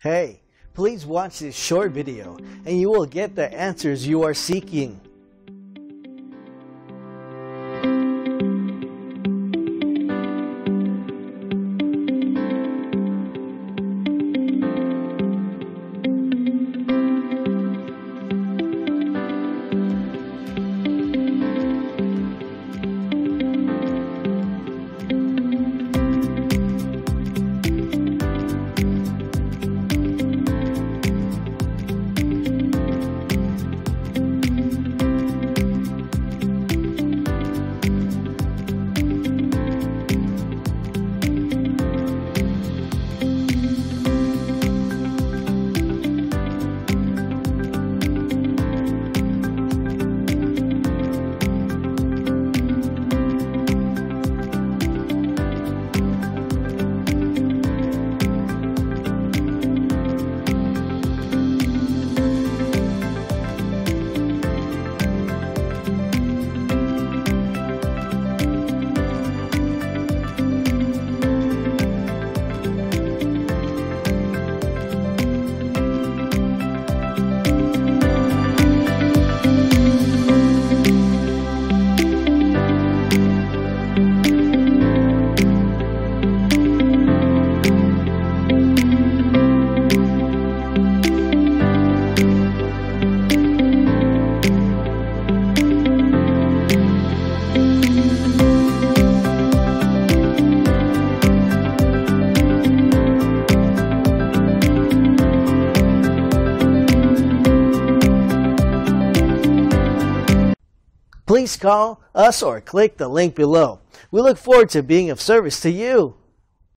Hey, please watch this short video and you will get the answers you are seeking. Please call us or click the link below. We look forward to being of service to you.